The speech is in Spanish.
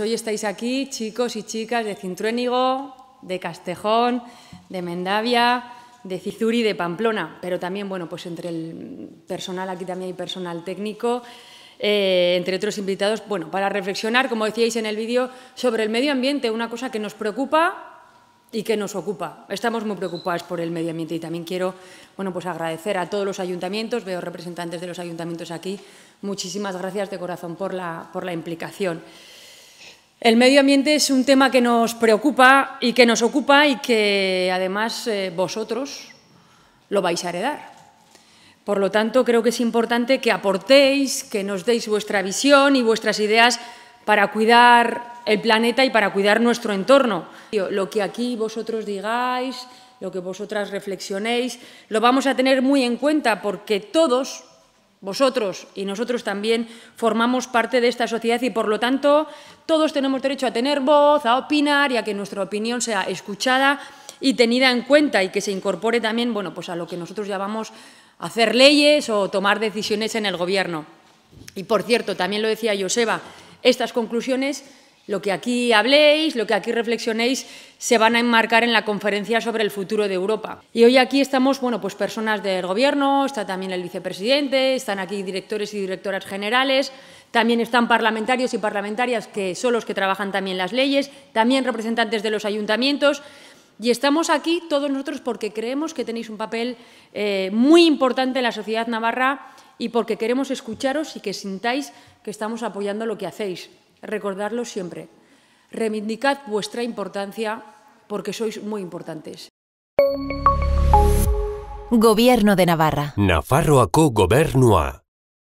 Hoy estáis aquí, chicos y chicas de Cintruénigo, de Castejón, de Mendavia, de Cizuri, de Pamplona, pero también, bueno, pues entre el personal, aquí también hay personal técnico, eh, entre otros invitados, bueno, para reflexionar, como decíais en el vídeo, sobre el medio ambiente, una cosa que nos preocupa y que nos ocupa. Estamos muy preocupados por el medio ambiente y también quiero bueno, pues agradecer a todos los ayuntamientos, veo representantes de los ayuntamientos aquí, muchísimas gracias de corazón por la, por la implicación. El medio ambiente es un tema que nos preocupa y que nos ocupa y que además eh, vosotros lo vais a heredar. Por lo tanto, creo que es importante que aportéis, que nos deis vuestra visión y vuestras ideas para cuidar el planeta y para cuidar nuestro entorno. Lo que aquí vosotros digáis, lo que vosotras reflexionéis, lo vamos a tener muy en cuenta porque todos vosotros y nosotros también formamos parte de esta sociedad y, por lo tanto, todos tenemos derecho a tener voz, a opinar y a que nuestra opinión sea escuchada y tenida en cuenta y que se incorpore también bueno, pues a lo que nosotros llamamos hacer leyes o tomar decisiones en el Gobierno. Y, por cierto, también lo decía Joseba, estas conclusiones lo que aquí habléis, lo que aquí reflexionéis, se van a enmarcar en la conferencia sobre el futuro de Europa. Y hoy aquí estamos, bueno, pues personas del Gobierno, está también el vicepresidente, están aquí directores y directoras generales, también están parlamentarios y parlamentarias que son los que trabajan también las leyes, también representantes de los ayuntamientos. Y estamos aquí todos nosotros porque creemos que tenéis un papel eh, muy importante en la sociedad navarra y porque queremos escucharos y que sintáis que estamos apoyando lo que hacéis recordarlo siempre. Reivindicad vuestra importancia porque sois muy importantes. Gobierno de Navarra. Nafarroako gobernua.